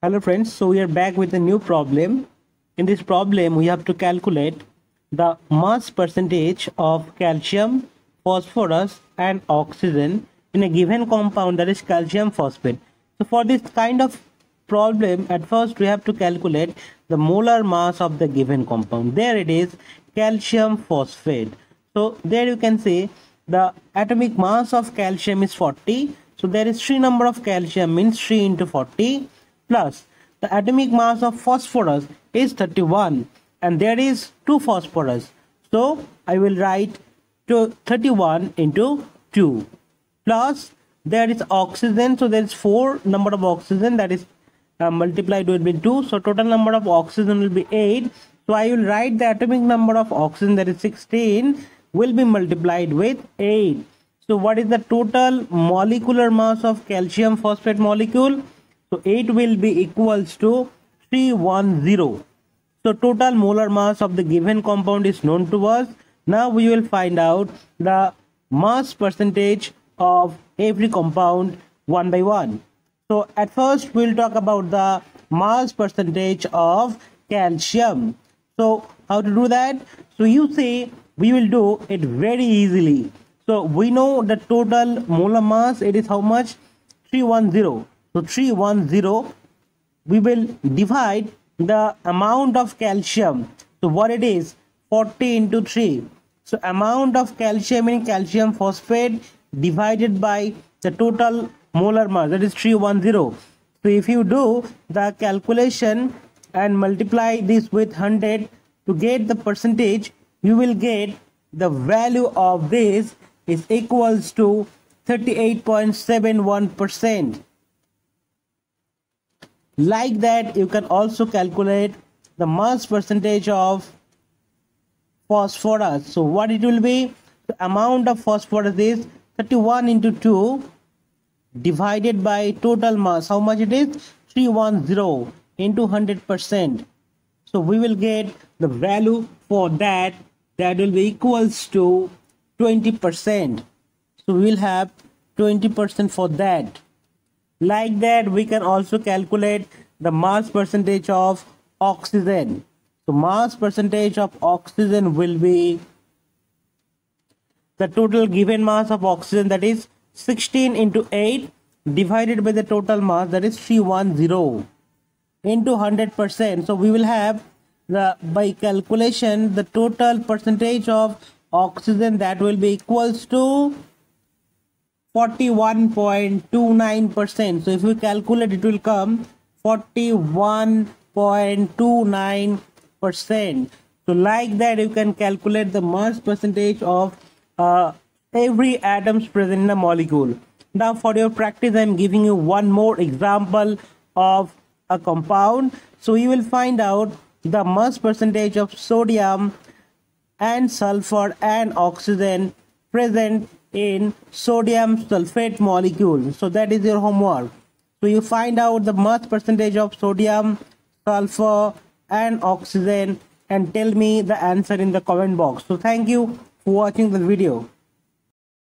Hello friends, so we are back with a new problem. In this problem, we have to calculate the mass percentage of calcium, phosphorus and oxygen in a given compound that is calcium phosphate. So for this kind of problem, at first we have to calculate the molar mass of the given compound. There it is, calcium phosphate. So there you can see the atomic mass of calcium is 40. So there is 3 number of calcium means 3 into 40 plus the atomic mass of phosphorus is 31 and there is 2 phosphorus. So I will write to 31 into 2 plus there is oxygen. So there is 4 number of oxygen. That is uh, multiplied with 2 so total number of oxygen will be 8 so I will write the atomic number of oxygen that is 16 will be multiplied with 8 so what is the total molecular mass of calcium phosphate molecule so 8 will be equals to 310. So total molar mass of the given compound is known to us. Now we will find out the mass percentage of every compound one by one. So at first we'll talk about the mass percentage of calcium. So how to do that? So you see we will do it very easily. So we know the total molar mass it is how much? 310 so 310 we will divide the amount of calcium. So what it is 40 into 3. So amount of calcium in calcium phosphate divided by the total molar mass that is 310. So if you do the calculation and multiply this with 100 to get the percentage you will get the value of this is equals to 38.71 percent like that you can also calculate the mass percentage of phosphorus. So what it will be? The amount of phosphorus is 31 into 2 divided by total mass. How much it is? 310 into 100 percent. So we will get the value for that. That will be equals to 20 percent. So we will have 20 percent for that like that we can also calculate the mass percentage of oxygen. So mass percentage of oxygen will be the total given mass of oxygen that is 16 into 8 divided by the total mass that is 310 into 100 percent. So we will have the by calculation the total percentage of oxygen that will be equals to 41.29%. So if we calculate, it will come 41.29%. So like that, you can calculate the mass percentage of uh, every atoms present in a molecule. Now for your practice, I'm giving you one more example of a compound. So you will find out the mass percentage of sodium and sulfur and oxygen present in sodium sulfate molecule. So that is your homework. So you find out the mass percentage of sodium, sulfur and oxygen and tell me the answer in the comment box. So thank you for watching the video.